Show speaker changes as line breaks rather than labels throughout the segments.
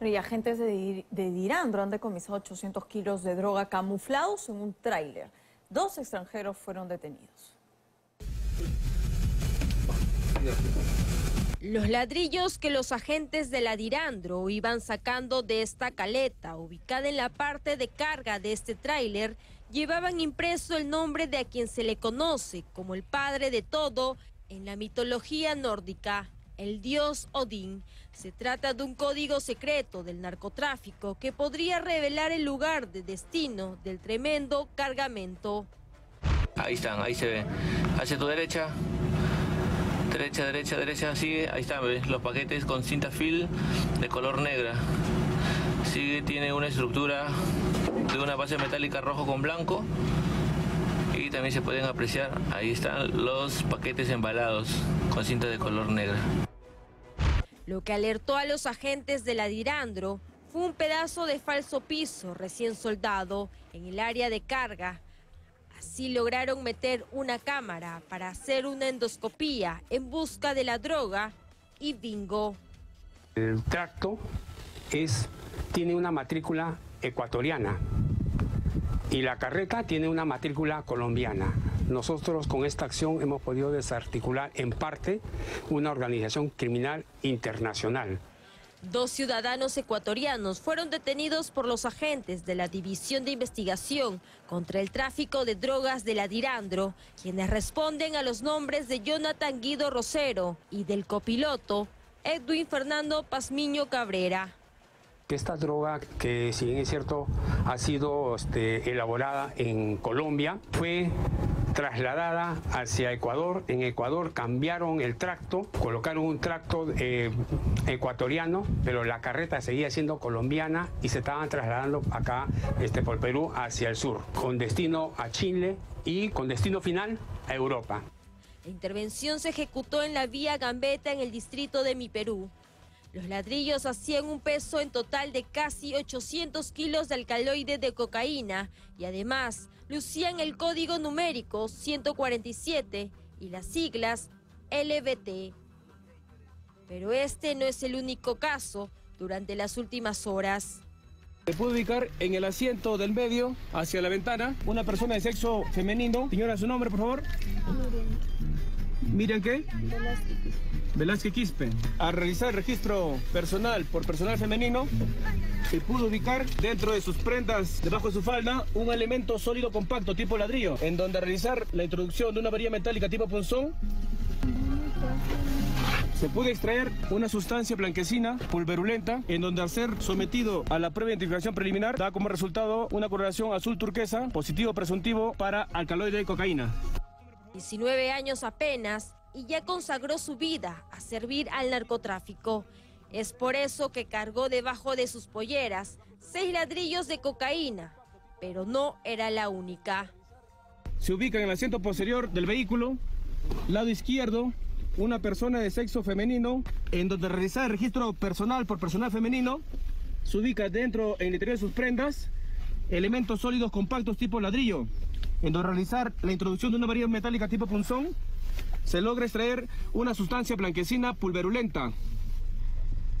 Y agentes de, de Dirandro han decomisado 800 kilos de droga camuflados en un tráiler. Dos extranjeros fueron detenidos.
Los ladrillos que los agentes de la Dirandro iban sacando de esta caleta, ubicada en la parte de carga de este tráiler, llevaban impreso el nombre de a quien se le conoce como el padre de todo en la mitología nórdica, el dios Odín. Se trata de un código secreto del narcotráfico que podría revelar el lugar de destino del tremendo cargamento.
Ahí están, ahí se ve. Hacia tu derecha, derecha, derecha, derecha, sigue, ahí están, ¿ves? los paquetes con cinta fil de color negra. Sigue, tiene una estructura de una base metálica rojo con blanco también se pueden apreciar, ahí están los paquetes embalados con cinta de color negra.
Lo que alertó a los agentes de la Dirandro fue un pedazo de falso piso recién soldado en el área de carga. Así lograron meter una cámara para hacer una endoscopía en busca de la droga y bingo.
El tracto es, tiene una matrícula ecuatoriana y la carreta tiene una matrícula colombiana. Nosotros con esta acción hemos podido desarticular en parte una organización criminal internacional.
Dos ciudadanos ecuatorianos fueron detenidos por los agentes de la División de Investigación contra el Tráfico de Drogas de la Dirandro, quienes responden a los nombres de Jonathan Guido Rosero y del copiloto Edwin Fernando Pazmiño Cabrera
que esta droga, que si bien es cierto, ha sido este, elaborada en Colombia, fue trasladada hacia Ecuador. En Ecuador cambiaron el tracto, colocaron un tracto eh, ecuatoriano, pero la carreta seguía siendo colombiana y se estaban trasladando acá este, por Perú hacia el sur, con destino a Chile y con destino final a Europa.
La intervención se ejecutó en la vía Gambetta en el distrito de Mi Perú. Los ladrillos hacían un peso en total de casi 800 kilos de alcaloide de cocaína y además lucían el código numérico 147 y las siglas LBT. Pero este no es el único caso durante las últimas horas.
Se puede ubicar en el asiento del medio, hacia la ventana, una persona de sexo femenino. Señora, su nombre, por favor. Miriam. ¿Miriam qué? Velázquez Quispe. A realizar el registro personal por personal femenino, se pudo ubicar dentro de sus prendas, debajo de su falda, un elemento sólido compacto tipo ladrillo, en donde realizar la introducción de una varilla metálica tipo punzón, se puede extraer una sustancia blanquecina pulverulenta en donde al ser sometido a la prueba de identificación preliminar da como resultado una correlación azul turquesa positivo presuntivo para alcaloide de cocaína.
19 años apenas y ya consagró su vida a servir al narcotráfico. Es por eso que cargó debajo de sus polleras seis ladrillos de cocaína, pero no era la única.
Se ubica en el asiento posterior del vehículo, lado izquierdo, una persona de sexo femenino, en donde realizar el registro personal por personal femenino, se ubica dentro, en el interior de sus prendas, elementos sólidos compactos tipo ladrillo, en donde realizar la introducción de una varilla metálica tipo punzón, se logra extraer una sustancia blanquecina pulverulenta,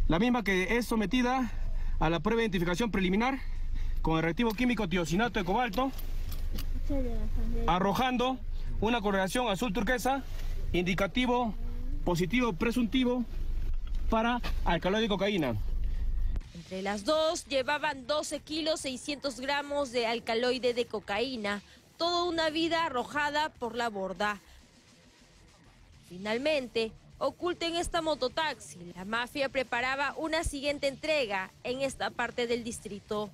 la misma que es sometida a la prueba de identificación preliminar con el reactivo químico tiosinato de cobalto, arrojando una correlación azul turquesa, indicativo positivo presuntivo para alcaloide de cocaína.
Entre las dos llevaban 12 kilos 600 gramos de alcaloide de cocaína, toda una vida arrojada por la borda. Finalmente, oculta en esta mototaxi, la mafia preparaba una siguiente entrega en esta parte del distrito.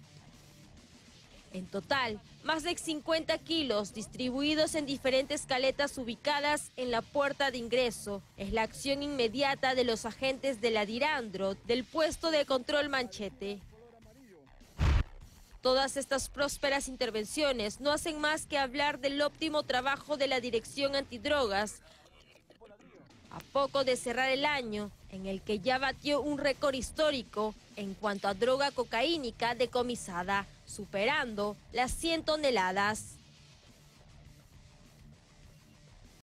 En total, más de 50 kilos distribuidos en diferentes caletas ubicadas en la puerta de ingreso. Es la acción inmediata de los agentes de la Dirandro del puesto de control Manchete. Todas estas prósperas intervenciones no hacen más que hablar del óptimo trabajo de la Dirección Antidrogas, a poco de cerrar el año en el que ya batió un récord histórico en cuanto a droga cocaínica decomisada, superando las 100 toneladas.